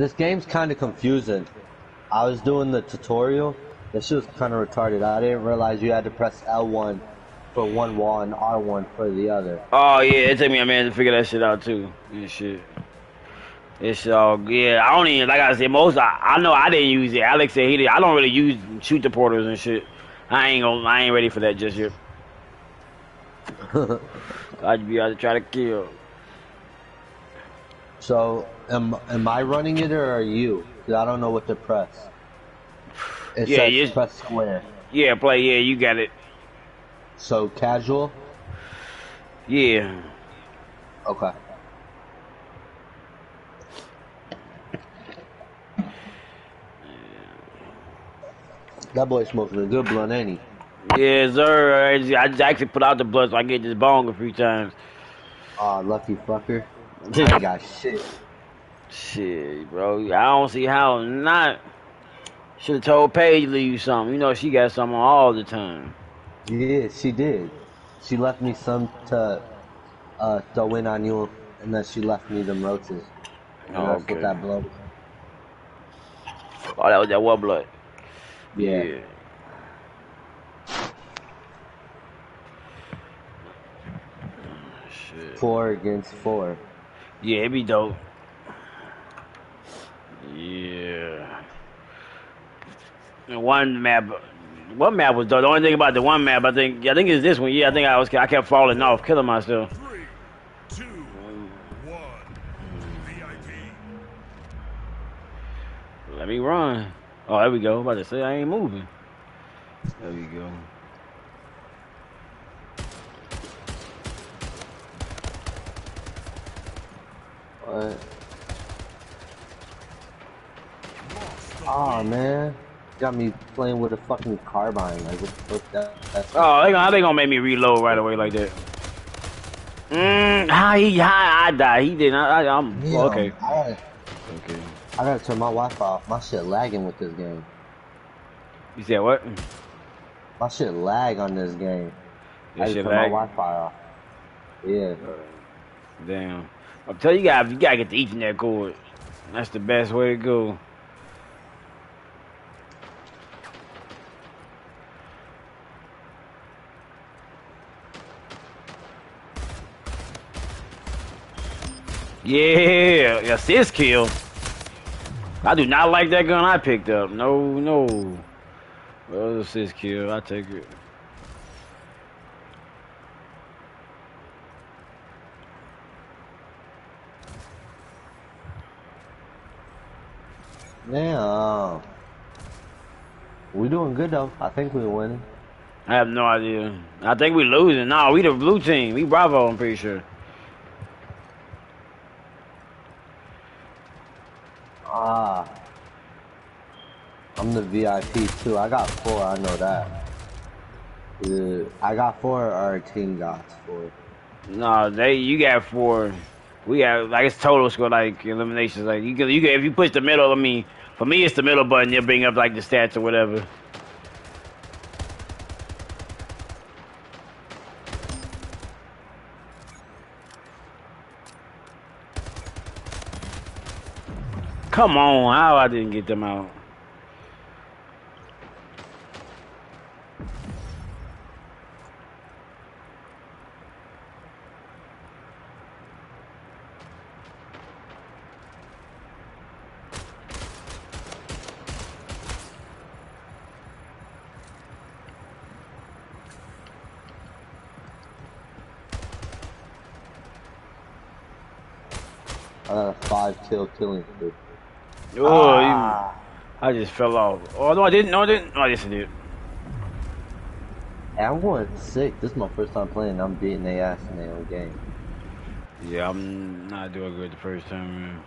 This game's kind of confusing. I was doing the tutorial. This shit was kind of retarded. I didn't realize you had to press L1 for one wall and R1 for the other. Oh yeah, it took me a minute to figure that shit out too. And shit. It's all yeah. I don't even like I said most. I, I know I didn't use it. Alex said he did. I don't really use shoot the portals and shit. I ain't gonna. I ain't ready for that just yet. I'd be out to try to kill. So, am, am I running it or are you? Because I don't know what to press. It Yeah, says you- press square. Yeah, play. Yeah, you got it. So, casual? Yeah. Okay. That boy smoking a good blunt, ain't he? Yeah, sir. I just, actually put out the blunt so I get this bong a few times. Aw, lucky fucker. I got shit. Shit, bro. I don't see how not. Should have told Paige to leave you something. You know she got something all the time. Yeah, she did. She left me some to uh, throw in on you, and then she left me them roaches. And that's Okay. what that blow. Oh, that was that what blood? Yeah. Shit. Four against four. Yeah, it'd be dope. And one map, one map was dope. The only thing about the one map, I think, I think it's this one. Yeah, I think I was, I kept falling off, killing myself. Three, two, one. VIP. Let me run. Oh, there we go. I'm about to say I ain't moving. There we go. What? Aw, man. Got me playing with a fucking carbine. Like, what that, that's Oh, they gonna, they gonna make me reload right away like that. Mm, how he, how I die? He didn't. I, I, I'm Damn, okay. I gotta, Okay. I gotta turn my Wi-Fi off. My shit lagging with this game. You said what? My shit lag on this game. I just shit turn my. Wi-Fi off. Yeah. Damn. I'm telling you, you gotta, you gotta get the Ethernet cord. That's the best way to go. Yeah, assist kill. I do not like that gun I picked up. No, no. Well, assist kill. I take it. Damn. Um, we're doing good though. I think we winning. I have no idea. I think we're losing. No, we the blue team. We Bravo, I'm pretty sure. Ah. I'm the VIP too. I got four. I know that. Yeah, I got four. Our team got four. No, they you got four. We got like it's total score like eliminations. Like you can you can if you push the middle. I mean, for me it's the middle button. You'll bring up like the stats or whatever. Come on, how I didn't get them out. I got a five kill killing streak. Oh, Ah. you, I just fell off. Oh no, I didn't. No, I didn't. Oh, yes, I did. Hey, I'm going sick. This is my first time playing. I'm beating their ass in their own game. Yeah, I'm not doing good the first time. Man.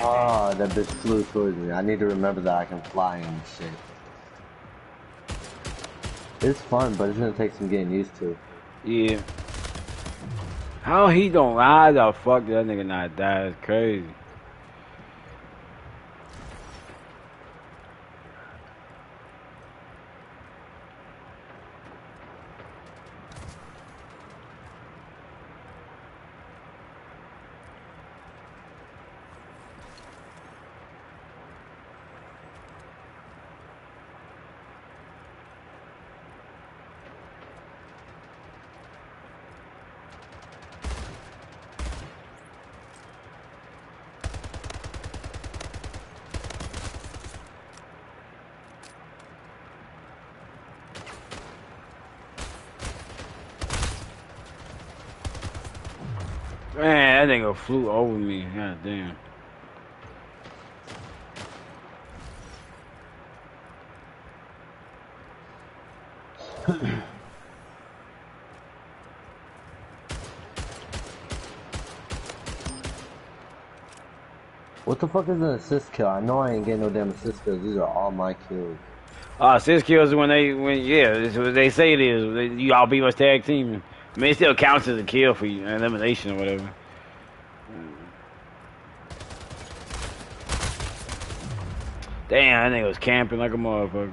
Ah, that bitch flew towards me. I need to remember that I can fly and shit. It's fun, but it's gonna take some getting used to. Yeah. How he don't? How the fuck that nigga not die? It's crazy. Man, that nigga flew over me. God damn. What the fuck is an assist kill? I know I ain't getting no damn assist kills. These are all my kills. Uh, six kills when they when yeah, it's what they say it is. They, you all be much tag team. I mean, it still counts as a kill for you, elimination or whatever. Damn, that nigga was camping like a motherfucker.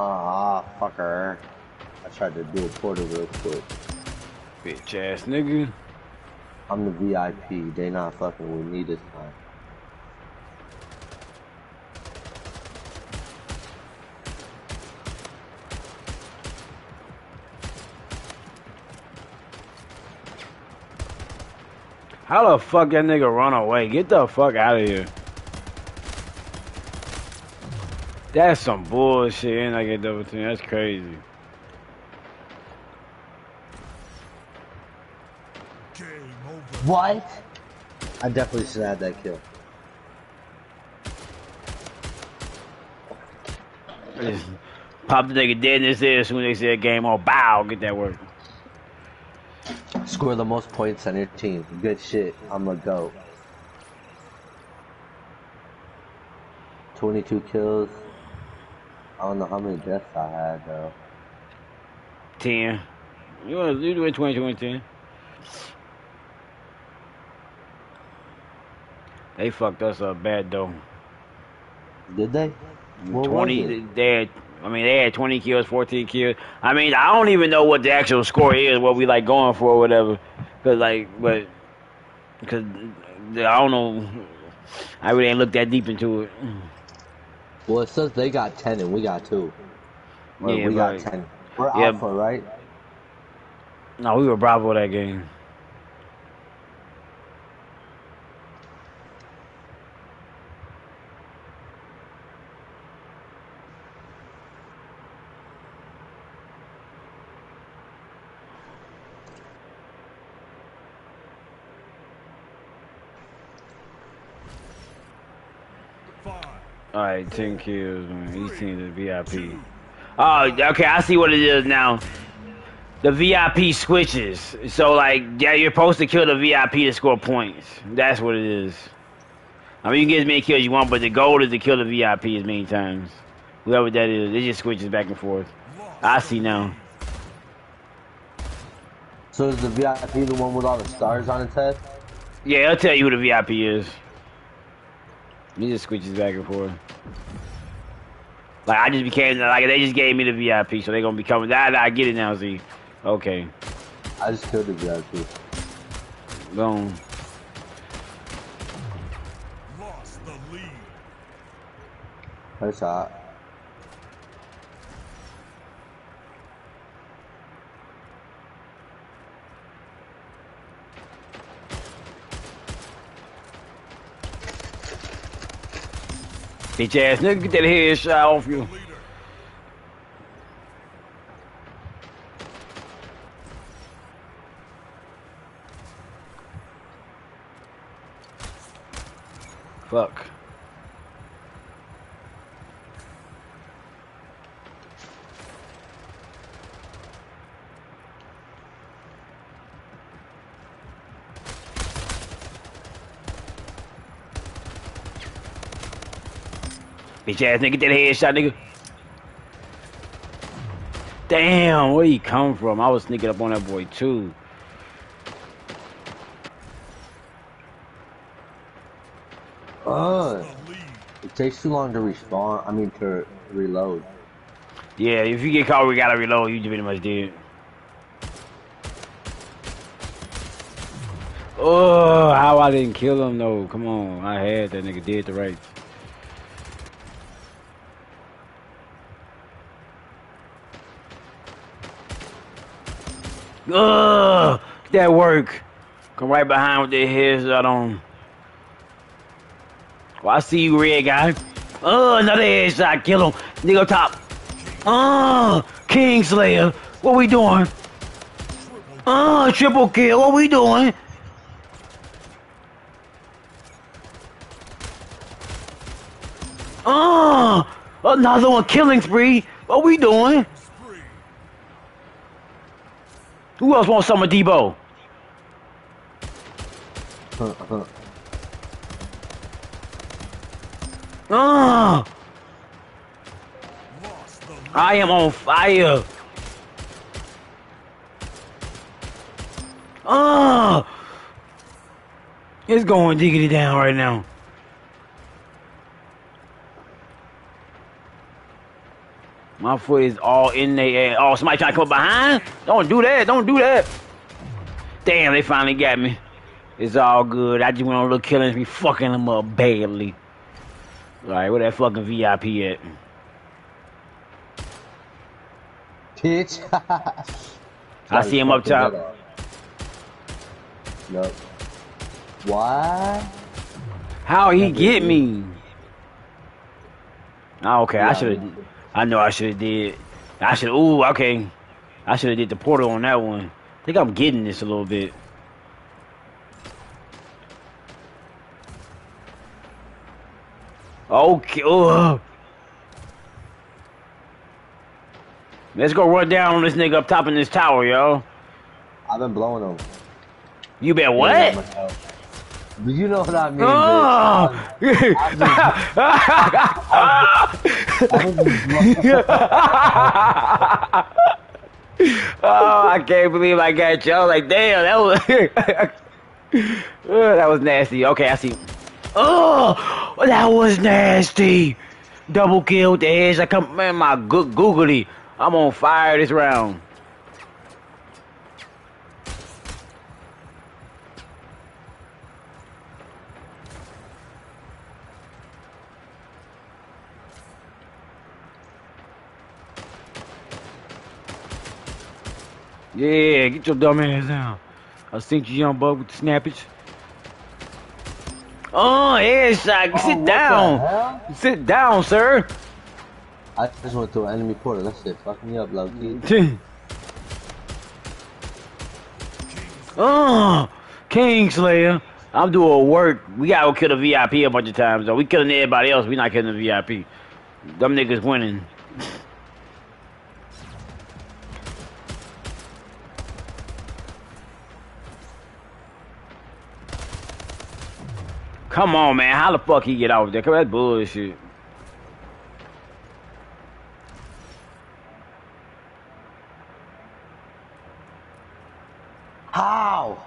Ah, fucker. I tried to do a portal real quick. Bitch ass nigga. I'm the VIP. They not fucking with me this time. How the fuck that nigga run away? Get the fuck out of here. That's some bullshit. And I get double team. That's crazy. Game over. What? I definitely should have had that kill. Pop the nigga dead in his ear as soon as they said game on. Bow, get that work. Score the most points on your team. Good shit. I'm a goat. 22 kills. I don't know how many deaths I had though. 10. You want you doing 20, 20, 10. They fucked us up bad though. Did they? What 20, they had, I mean, they had 20 kills, 14 kills. I mean, I don't even know what the actual score is, what we like going for or whatever. Cause like, but, cause I don't know. I really ain't looked that deep into it. Well, it says they got 10 and we got 2. Or Yeah, we got 10. We're Yeah. alpha, right? No, we were Bravo that game. Right, 10 kills, man. Each team the VIP. Oh, okay, I see what it is now. The VIP switches. So, like, yeah, you're supposed to kill the VIP to score points. That's what it is. I mean, you can get as many kills as you want, but the goal is to kill the VIP as many times. Whoever that is, it just switches back and forth. I see now. So is the VIP the one with all the stars on its head? Yeah, I'll tell you who the VIP is. He just switches back and forth. Like I just became like they just gave me the VIP, so they're gonna be coming. Ah, nah, I get it now, Z. Okay, I just killed the VIP. boom. Lost the lead. Nice shot. Bitch ass nigga, get that headshot off you. Fuck. Bitch ass nigga, get that headshot, nigga. Damn, where he come from? I was sneaking up on that boy too. Oh, it takes too long to respawn. I mean to reload. Yeah, if you get caught, we gotta reload. You pretty much did. Oh, how I didn't kill him though. Come on, I had that nigga did the right. Ugh, that work. Come right behind with their heads out on. Oh, I see you, red guy. Oh, another headshot. Kill him. Nigga top. Oh, Kingslayer. What we doing? Oh, triple kill. What we doing? Oh, another one killing spree. What we doing? Spree. Who else wants some of Debo? The. Ah. I am on fire. Oh, it's going diggity down right now. My foot is all in there. Oh, somebody trying to come up behind? Don't do that. Don't do that. Damn, they finally got me. It's all good. I just went on a little killing spree, fucking them up badly. All right, where that fucking VIP at? Bitch. I see him up top. Nope. Why? How he get me? Oh, okay, I should have. I know I should have did. I should. Ooh, okay. I should have did the portal on that one. I think I'm getting this a little bit. Okay. Oh. Let's go run down on this nigga up top in this tower, yo. I've been blowing them. You bet Yeah, what? Do you know what oh! I mean? Oh! bitch? I've been blowing- oh, I can't believe I got was like, damn, that was Oh, that was nasty. Okay, I see. Oh, that was nasty. Double kill with the edge. I come, man, my good googly. I'm on fire this round. Yeah, get your dumb ass down. I sent you young bug with the snappage. Oh, headshot. Oh, Sit down. Sit down, sir. I just went through an enemy portal. That shit fucked me up, low key. oh, Kingslayer. I'm doing work. We gotta kill the VIP a bunch of times though. We killing everybody else. We not killing the VIP. Them niggas winning. Come on, man. How the fuck he get out there? Come on, that bullshit. How?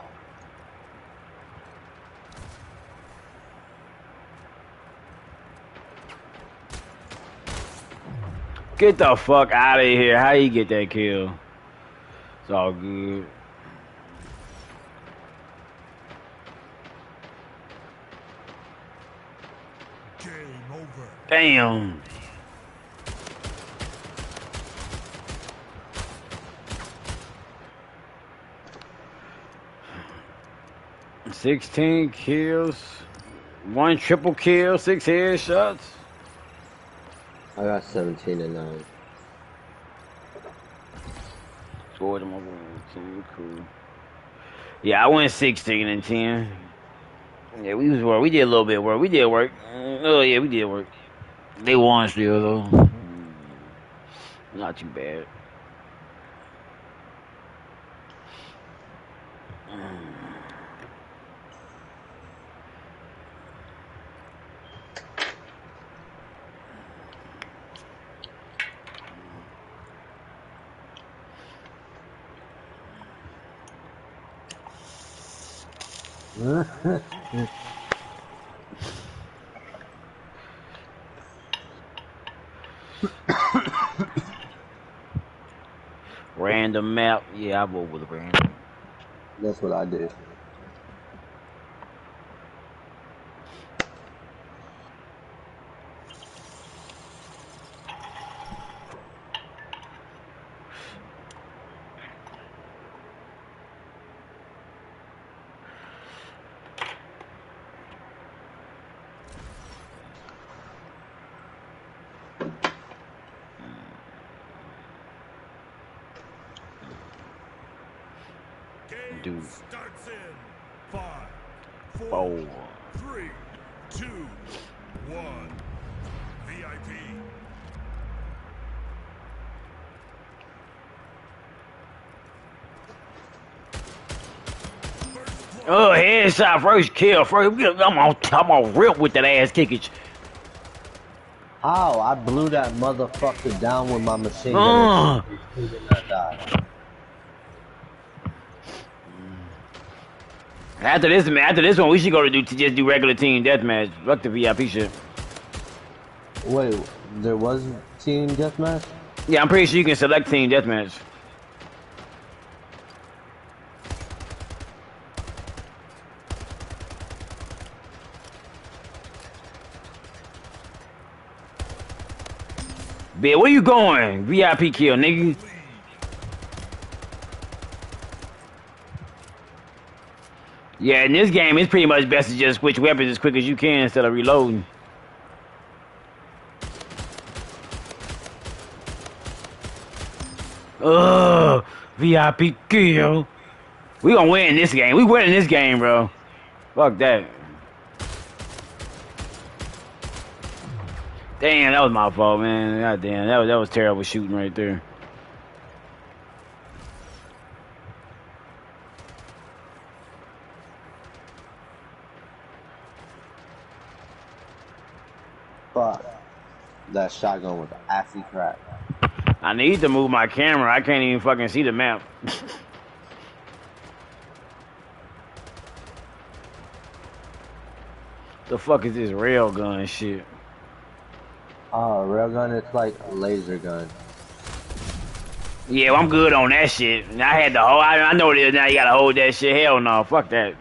Get the fuck out of here. How you get that kill? It's all good. Game over. Damn. Sixteen kills, one triple kill, six headshots. I got 17 and 9. Scored them over team, cool. Yeah, I went sixteen and ten. Yeah, we was work. We did a little bit of work. We did work. Mm, Oh yeah, we did work. They won still though. Hmm. Not too bad. Hmm. random map. Yeah, I vote with random. That's what I did. Headshot, first kill, first. I'm on, I'm on rip with that ass kickage. How? I blew that motherfucker down with my machine gun. He did not die. After this, man, after this one, we should go to do to just do regular team deathmatch. Fuck the VIP shit. Wait, there was team deathmatch? Yeah, I'm pretty sure you can select team deathmatch. Bitch, where you going? VIP kill, nigga. Yeah, in this game, it's pretty much best to just switch weapons as quick as you can instead of reloading. Ugh, VIP kill. We gonna win this game. We winning this game, bro. Fuck that. Damn, that was my fault, man. God damn, that was that was terrible shooting right there. Fuck. That shotgun was assy crap. I need to move my camera. I can't even fucking see the map. the fuck is this rail gun shit? Oh, railgun, it's like a laser gun. Yeah, well, I'm good on that shit. I had the whole. I, I know it is now. You gotta hold that shit. Hell no, fuck that.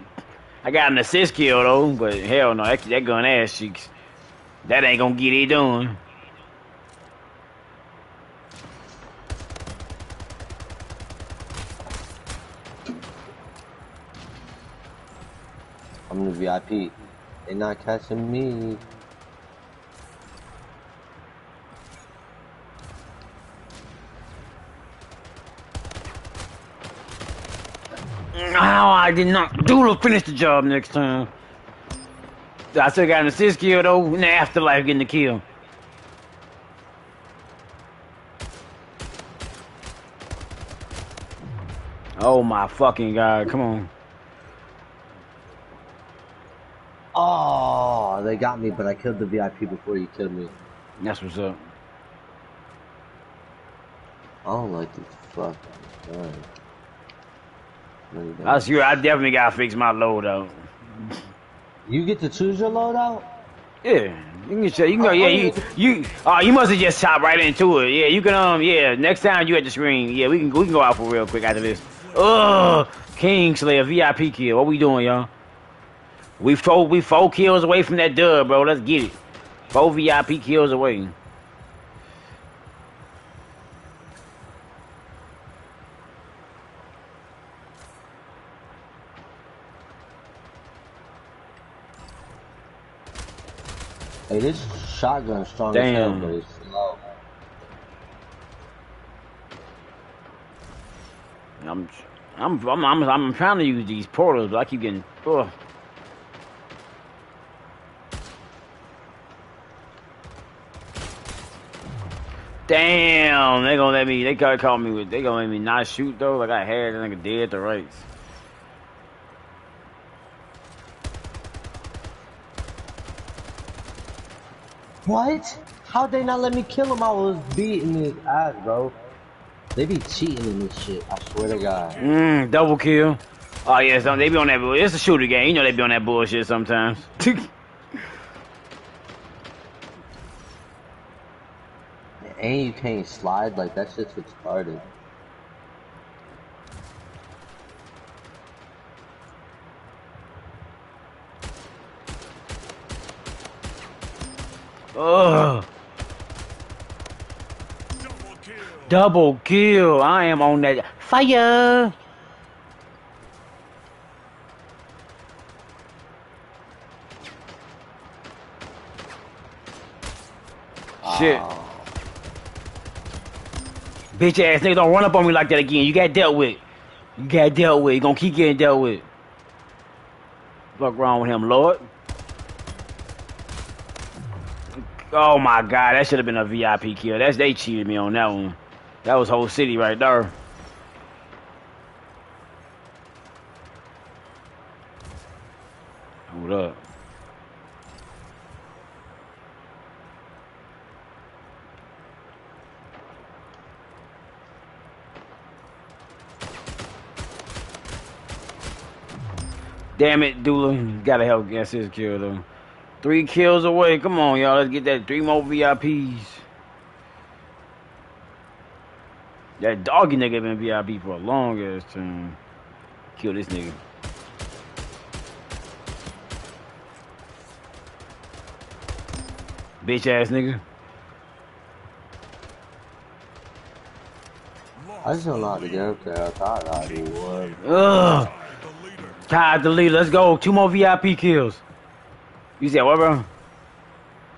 I got an assist kill though, but hell no, that, that gun ass cheeks. That ain't gonna get it done. I'm the VIP. They not catching me. No, I did not do to finish the job next time. I still got an assist kill though in the afterlife getting the kill. Oh my fucking god, come on. Oh, they got me, but I killed the VIP before you killed me. That's what's up. I don't like this fucking gun. Don't. I swear I definitely gotta fix my loadout. You get to choose your loadout? Yeah, you can, you can go. Yeah, you you. Oh, you must have just chopped right into it. Yeah, you can. Um, yeah. Next time you at the screen, yeah, we can we can go out for real quick after this. Ugh, Kingslayer VIP kill. What we doing, y'all? We four we four kills away from that dub, bro. Let's get it. Four VIP kills away. Hey, this shotgun strong as hell, but it's slow. I'm I'm I'm I'm, I'm trying to use these portals, but I keep getting. Ugh. Damn, they gonna let me. They gotta call me with. They gonna let me not shoot though. Like I had that nigga dead the rights. What? How'd they not let me kill him? I was beating his ass, bro. They be cheating in this shit. I swear to God. Mm, double kill. Oh yeah, so they be on that. It's a shooter game. You know they be on that bullshit sometimes. And you can't slide like that shit's retarded. Double kill. Double kill. I am on that fire. Shit. Oh, Bitch ass nigga, don't run up on me like that again. You got dealt with. You got dealt with. You gonna keep getting dealt with. Fuck wrong with him, Lord? Oh my god, that should have been a VIP kill. That's they cheated me on that one. That was whole city right there. Hold up. Damn it, Dula. Gotta help guess his kill though. Three kills away. Come on, y'all. Let's get that three more VIPs. That doggy nigga been VIP for a long ass time. Kill this nigga. Bitch ass nigga. I just don't know how to get up there. I thought I would. Ugh. Tied the lead. Let's go. Two more VIP kills. You said what, bro?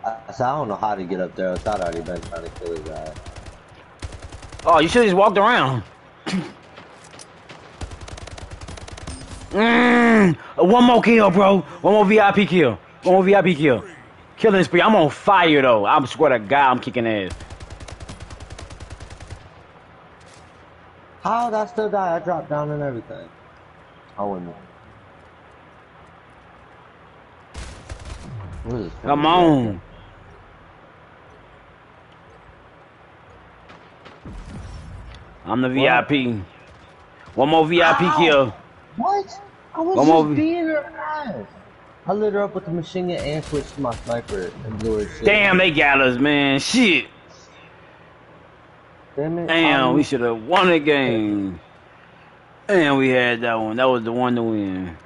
I, said I don't know how to get up there. I thought I already been trying to kill his guy. Oh, you should have just walked around. mm, one more kill, bro. One more VIP kill. One more VIP kill. Killing spree. I'm on fire though. I'm swear to God, I'm kicking ass. How did I still die? I dropped down and everything. I wouldn't. What is this? Come on. I'm the What? VIP. One more VIP Ow. kill. What? I was One just more- being her ass. I lit her up with the machine gun and switched to my sniper and blew her shit. Damn, they got us, man. Shit. Damn it. Damn, um, we should have won the game. Damn, we had that one. That was the one to win.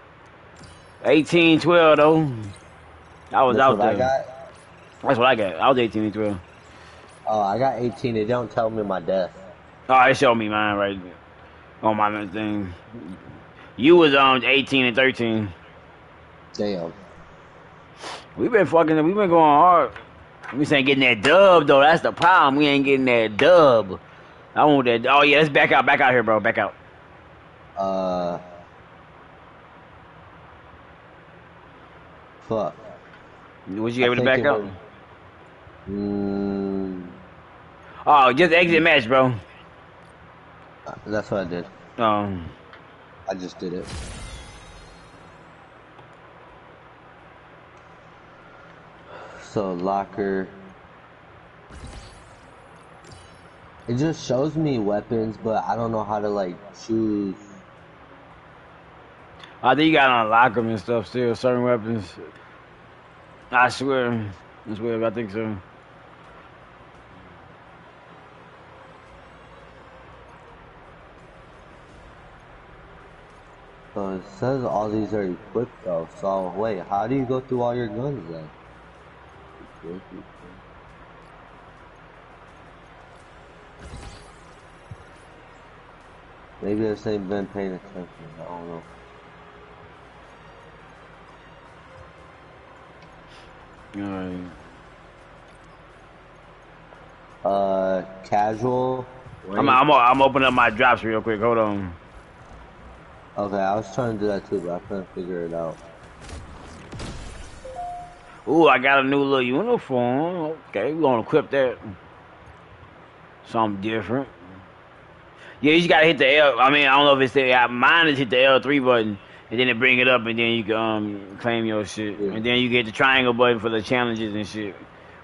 18 12, though. I was that's out there. That's what I got. I was 18 and 12. Oh, I got 18. It don't tell me my death. Oh, it showed me mine right there. On my thing. You was on 18 and 13. Damn. we been fucking, we been going hard. We just ain't getting that dub, though. That's the problem. We ain't getting that dub. I want that. Oh, yeah, let's back out. Back out here, bro. Back out. Uh. Fuck. Was you able to back was- Mm, Oh, just exit match, bro. that's what I did. Um, I just did it. So locker. It just shows me weapons, but I don't know how to like choose. I think you got to unlock them and stuff still, certain weapons. I swear. I swear, I think so. So it says all these are equipped though. So wait, how do you go through all your guns then? Maybe I just ain't been paying attention. I don't know. Alright. Uh, casual. I'm, I'm, I'm opening up my drops real quick. Hold on. Okay, I was trying to do that too, but I couldn't figure it out. Ooh, I got a new little uniform. Okay, we're gonna equip that. Something different. Yeah, you just gotta hit the L. I mean, I don't know if it's the uh, mine is hit the L3 button, and then they bring it up, and then you can um, claim your shit, Yeah. and then you get the triangle button for the challenges and shit.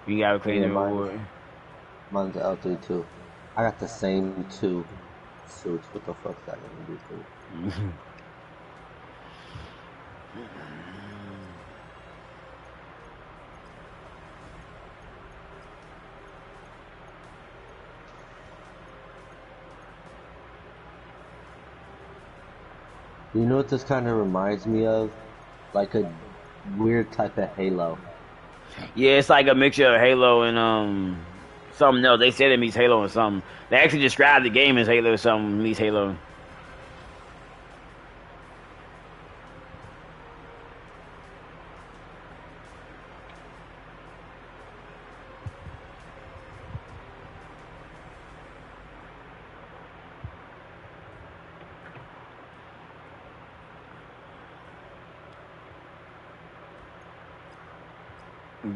You gotta claim Yeah, the mine- reward. Mine's L3 too. I got the same two suits. What the fuck's that gonna do You know what this kind of reminds me of? Like a weird type of Halo. Yeah, it's like a mixture of Halo and um something else. They said it meets Halo and something. They actually described the game as Halo or something meets Halo.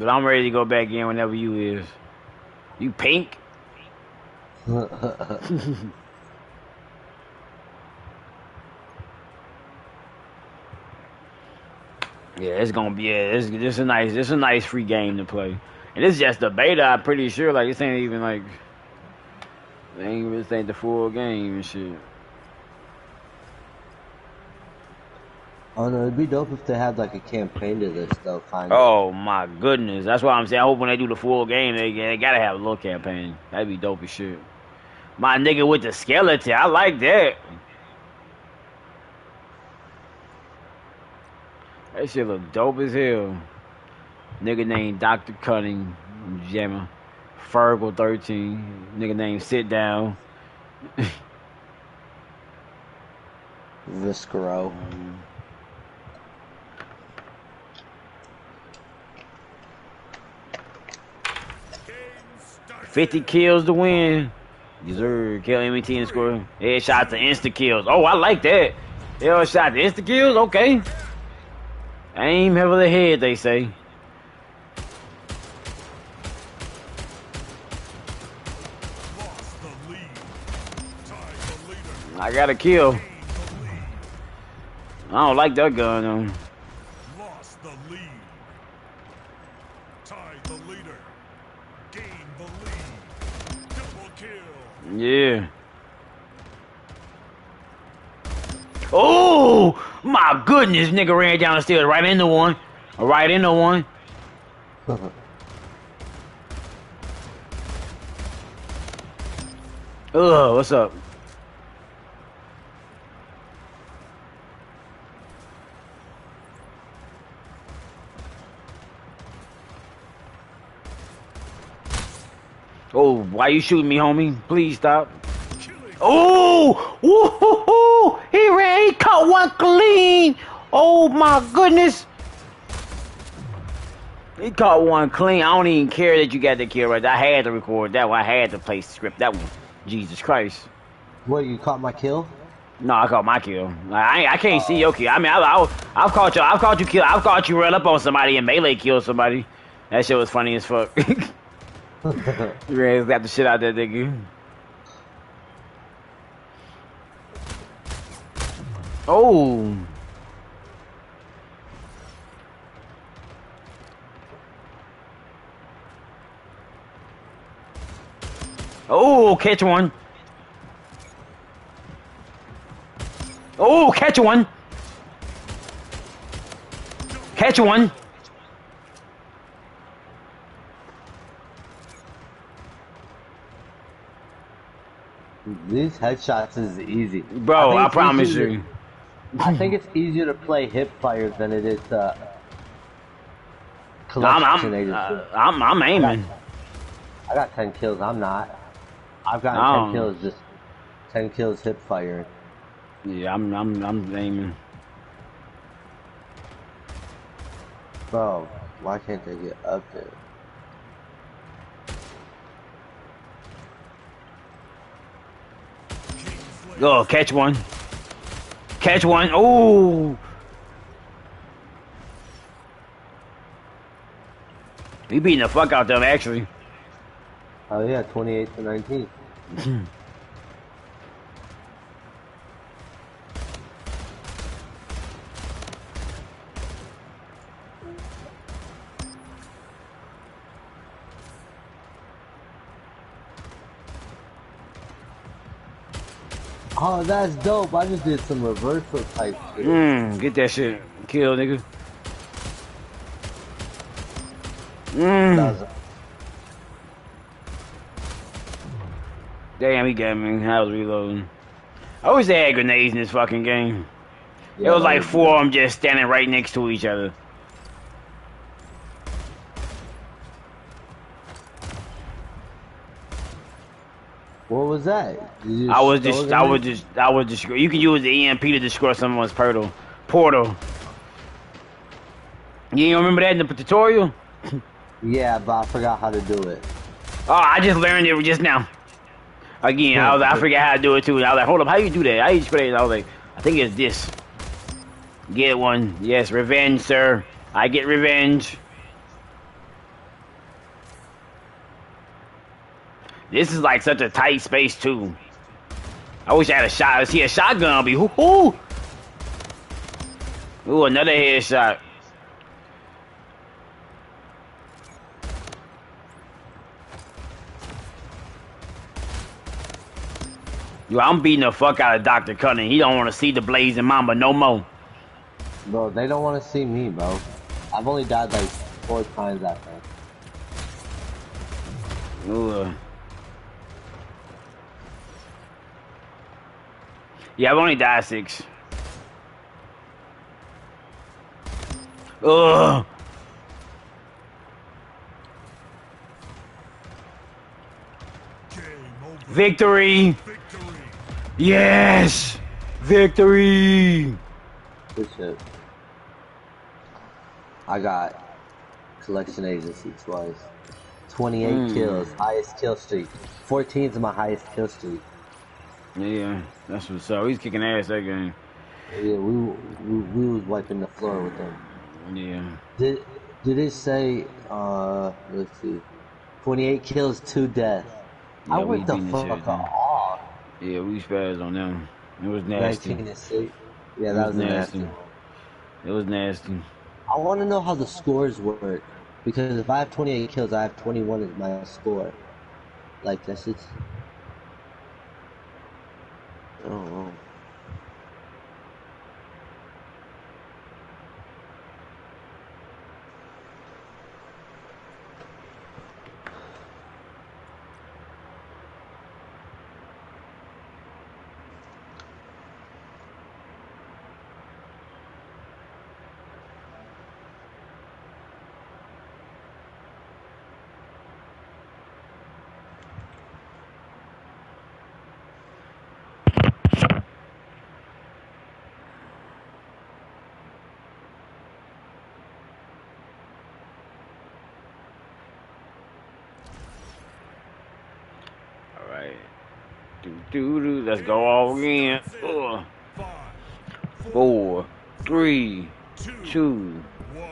But I'm ready to go back in whenever you is. You pink? Yeah, it's gonna be a it's just a nice it's a nice free game to play. And it's just the beta, I'm pretty sure. Like this ain't even like this ain't the full game and shit. Oh no, it'd be dope if they had like a campaign to this though, kind of. Oh my goodness. That's why I'm saying I hope when they do the full game they, they gotta have a little campaign. That'd be dope as shit. My nigga with the skeleton, I like that. That shit look dope as hell. Nigga named Dr. Cunning, Gemma. Fergal 13. Nigga named Sit Down. Viscero. Um, 50 kills to win. Deserve kill MT and score. Headshot to insta kills. Oh, I like that. Headshot to insta kills. Okay. Aim heavily ahead, they say. I got a kill. I don't like that gun though. Lost the lead. Tied the leader. Gained the lead. Double kill. Yeah. Oh my goodness, nigga ran down the stairs right into one. Right into one. Ugh, what's up? Oh, why you shooting me, homie? Please stop. Oh, woo He ran, he caught one clean. Oh my goodness. He caught one clean. I don't even care that you got the kill right there. I had to record that one. I had to play script that one. Jesus Christ. What, you caught my kill? No, I caught my kill. I I can't see your kill. I mean, I, I, I've caught you. I've caught you kill. I've caught you run up on somebody and melee kill somebody. That shit was funny as fuck. to slap the shit out that nigga. Oh. Oh, catch one. Oh, catch one. Catch one. These headshots is easy. Bro, think I, promise easier- you. I think it's easier to play hip fire than it is to I'm, I'm, uh, I'm, I'm aiming. I got 10 kills, I'm not. I've gotten Oh. 10 kills, just 10 kills hip fire. Yeah, I'm, I'm, I'm aiming. Bro, why can't they get up there? Oh, catch one. Catch one. Oh. We beating the fuck out of them actually. Oh yeah, 28 to 19. Oh, that's dope. I just did some reversal type shit. Mmm, get that shit. Kill, nigga. Mmm. Damn, he got me. I was reloading. I wish they had grenades in this fucking game. yeah, it was like four of them just standing right next to each other. What was that? I was just, I was just, I was just. You can use the EMP to destroy someone's portal. Portal. You ain't remember that in the tutorial? Yeah, but I forgot how to do it. Oh, I just learned it just now. Again, I was, I forgot how to do it too. I was like, hold up, how you do that? How you spray it? I was like, I think it's this. Get one. Yes, revenge, sir. I get revenge. This is like such a tight space too. I wish I had a shot. I See a shotgun, I'll be hoo hoo. Ooh, another headshot. Yo, I'm beating the fuck out of Dr. Cunning. He don't want to see the blazing mama no more. Bro, they don't want to see me, bro. I've only died like four times that time. Ooh. Uh, Yeah, I've only died six. Ugh. Victory! Victory. Yes! Victory! Good shit. I got collection agency twice. 28 Mm. kills, highest kill streak. 14 is my highest kill streak. Yeah, that's what's up. He's kicking ass that game. Yeah, we, we we was wiping the floor with them. Yeah. Did did it say? Uh, let's see, 28 kills, two deaths. I Yeah, we went the beating the shit fuck off. Yeah, we spazzed on them. It was nasty. 19-6. Yeah, that was was nasty. nasty. It was nasty. I want to know how the scores work because if I have 28 kills, I have 21 as my score. Like that's just. I Do do do. Let's go all again. Ugh. Four, three, two, two. one.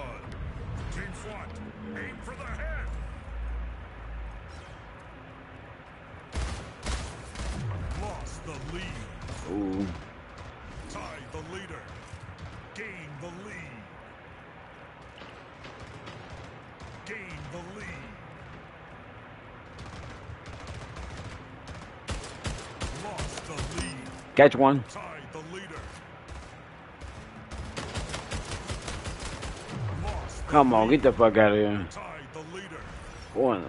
Team SWAT, aim for the head. Lost the lead. Ooh. Tied the leader. Gain the lead. Gain the lead. Lost the lead. Catch one. Come on, get the fuck out of here. One.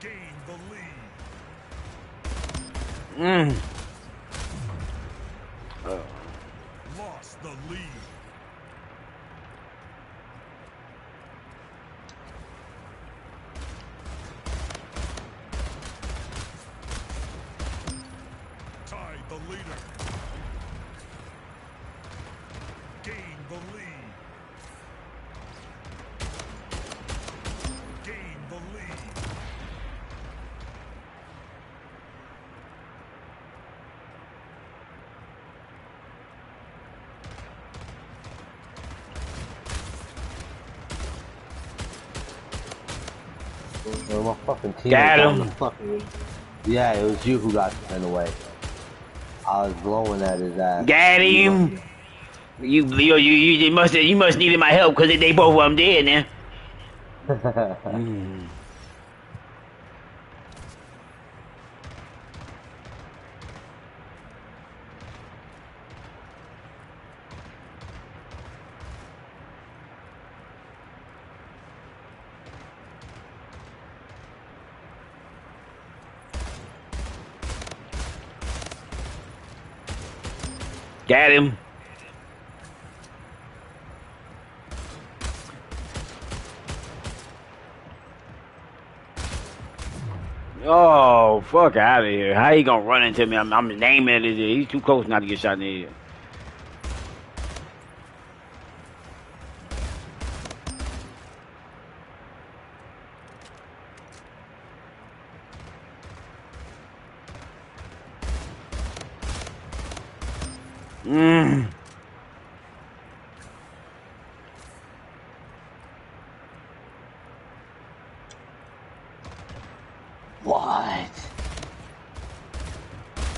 Gain the lead. Mm. Lost the lead. Tied the leader. Gain the lead. Gain the lead. Well, my fucking. Got him. Fucking, yeah, it was you who got in the way. I was blowing at his ass. Got him. You, you, you, you must, you must needed my help because they both of them dead now. Mm. Got him. Oh, fuck out of here. How you gonna run into me? I'm, I'm it. He's too close not to get shot in the head. Mm. What?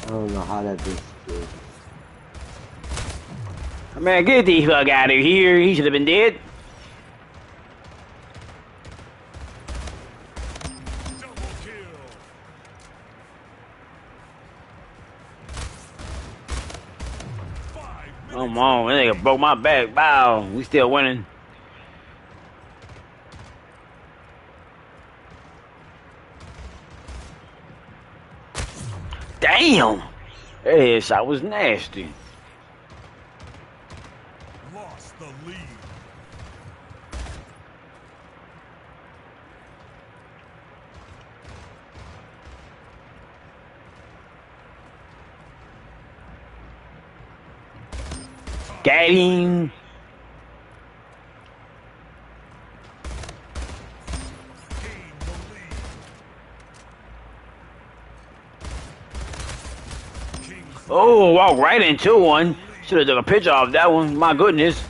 I don't know how that bitch did. Man, get the fuck out of here. He should have been dead. Double kill. Five minutes. Come on, that nigga broke my back. Wow, we still winning. Damn! That headshot was nasty. Kings Oh, walk right into one. Should have took a picture of that one. My goodness.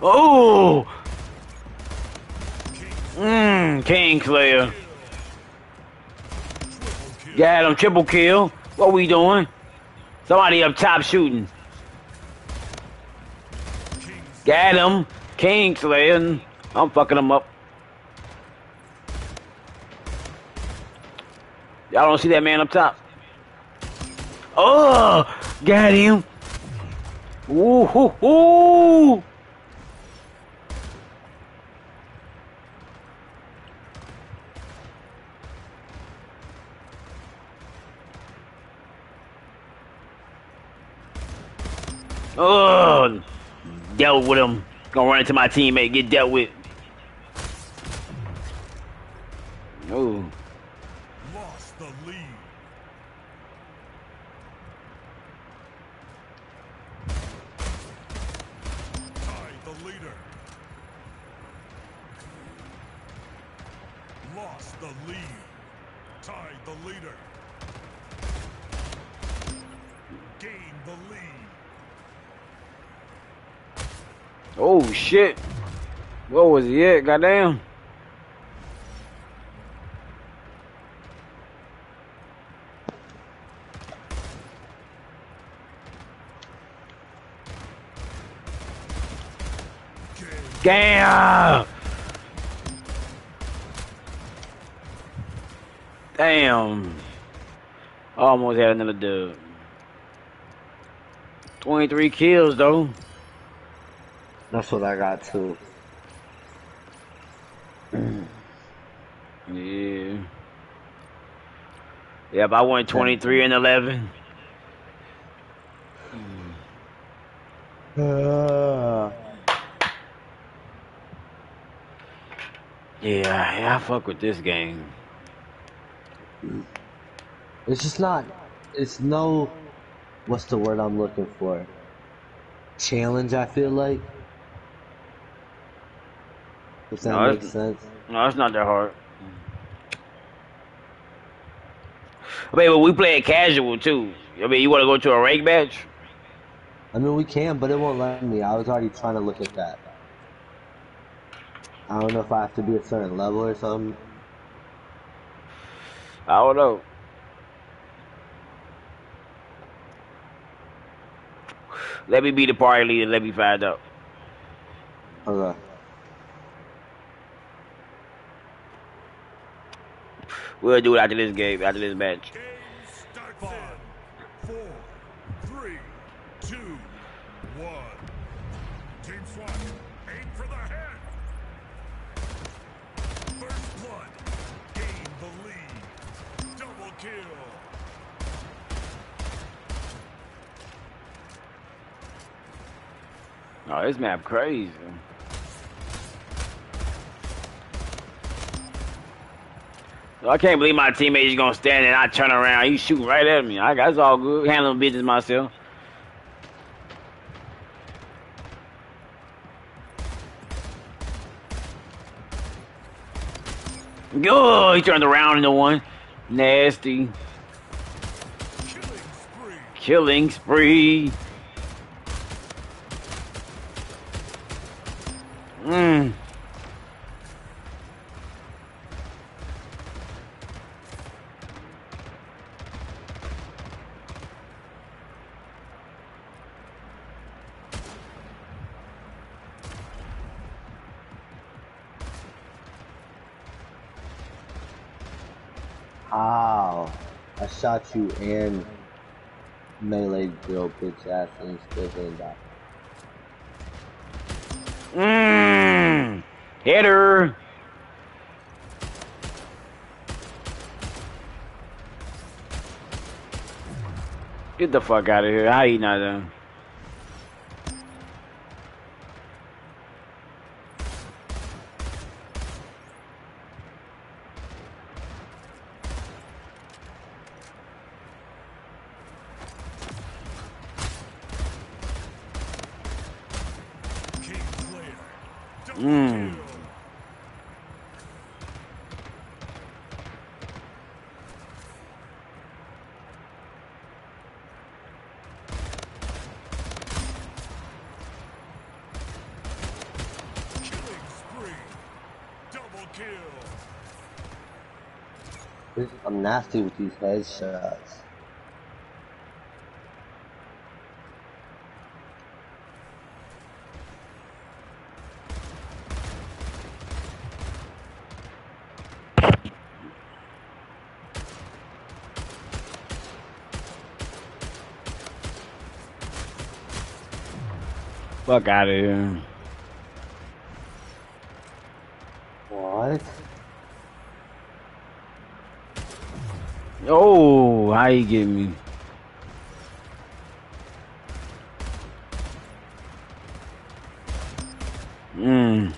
Oh! Mmm, Kingslayer. triple kill. Got him, triple kill. What we doing? Somebody up top shooting. Got him. Kingslayer. I'm fucking him up. Y'all don't see that man up top. Oh, got him. Ooh, hoo, hoo. Oh, dealt with him. Gonna run into my teammate, get dealt with. Oh, lost the lead. Tied the leader. Lost the lead. Tied the leader. Gained the lead. oh shit. What was he at? Goddamn. Damn. Damn. Almost had another dub. 23 kills though. That's what I got too. Yeah. Yep, I went 23 and 11. Uh, Yeah, yeah, I fuck with this game. it's just not. It's no. What's the word I'm looking for? Challenge. I feel like. That No, makes it's- sense. No, it's not that hard. Wait, but we play it casual too. I mean, you want to go to a rank match? I mean, we can, but it won't let me. I was already trying to look at that. I don't know if I have to be a certain level or something. I don't know. Let me be the party leader. Let me find out. Okay. We'll do it after this game, after this match. Team SWAT, aim for the head. First blood, gain the lead. Double kill. Oh, this map crazy. I can't believe my teammate is gonna stand and I turn around. He's shooting right at me. I got all good. Handling business myself. Good. He turned around into one. Nasty. Killing spree. Killing spree. Mmm. How? You and melee girl bitch ass and you still didn't die. Mmm. Hitter. Get the fuck out of here. How you not done? Mm. I'm nasty with these headshots. Fuck out of here. What? Oh, how you get me? Mmm.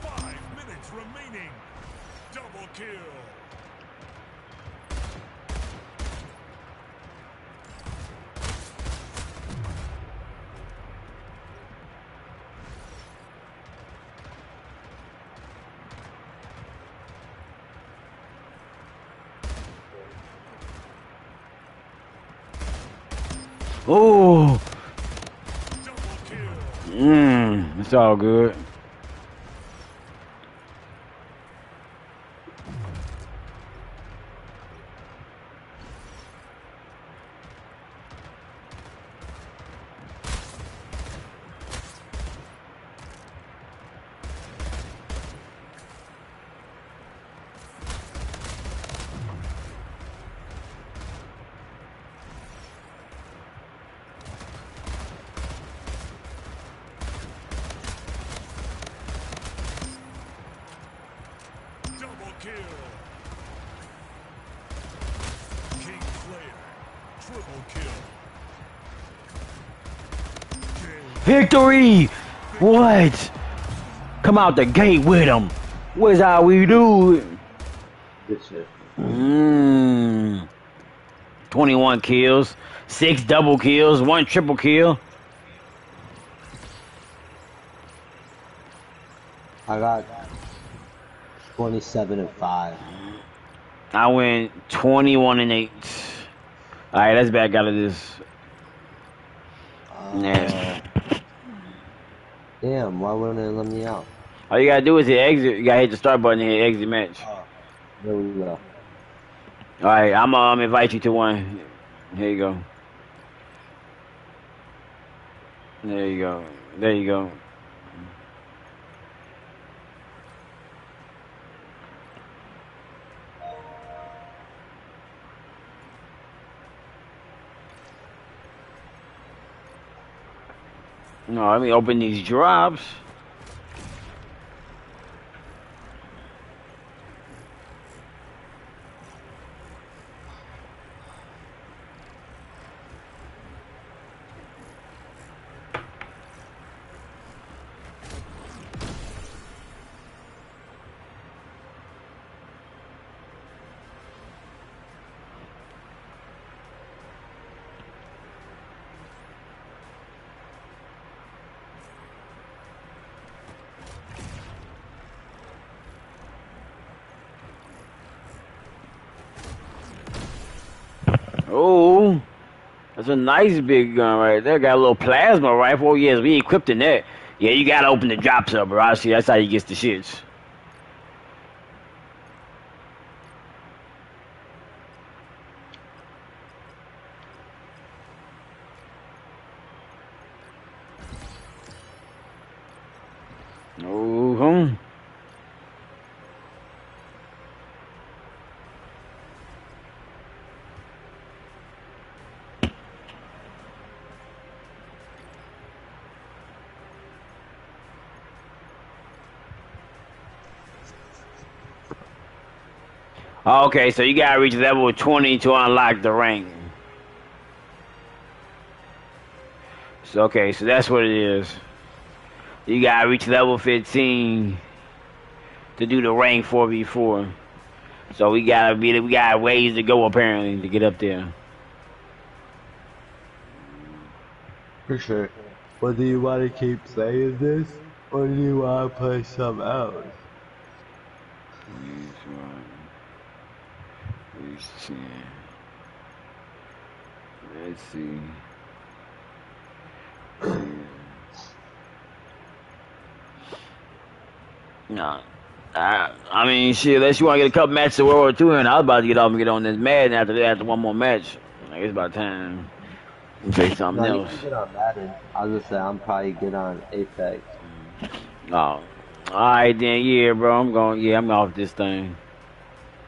Five minutes remaining. Double kill. Oh. Mmm. It's all good. Double kill. King Slayer. Triple kill. King Victory! What? Come out the gate with him. What's how we do it? Good shit. Mmm. 21 kills, 6 double kills, 1 triple kill. I got 27 and 5. I went 21 and 8. Alright, let's back out of this. Uh, Yeah. Damn, why wouldn't it let me out? All you gotta do is hit exit. You gotta hit the start button and hit exit match. Oh, there we go. Alright, I'm gonna um, invite you to one. Here you go. There you go. There you go. Let me open these drops. Oh, that's a nice big gun right there. Got a little plasma rifle. Oh, yes, we equipped in that. Yeah, you gotta open the drops up, bro. I see. That's how you get the shits. Oh, hmm. Okay, so you gotta reach level 20 to unlock the rank. So, okay, so that's what it is. You gotta reach level 15 to do the rank 4v4. So we gotta be, we got ways to go apparently to get up there. For sure. But do you want to keep saying this, or do you want to play something else? Let's see. Let's see. No. I, I mean, shit, unless you want to get a couple matches of World War II, and I was about to get off and get on this Madden after that, after one more match. Like, it's about time to play something No, else. get on Madden. I was just say I'm probably get on Apex. Oh. Alright then, yeah, bro. I'm going, yeah, I'm off this thing.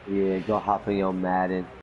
Yeah, go hop in your Madden.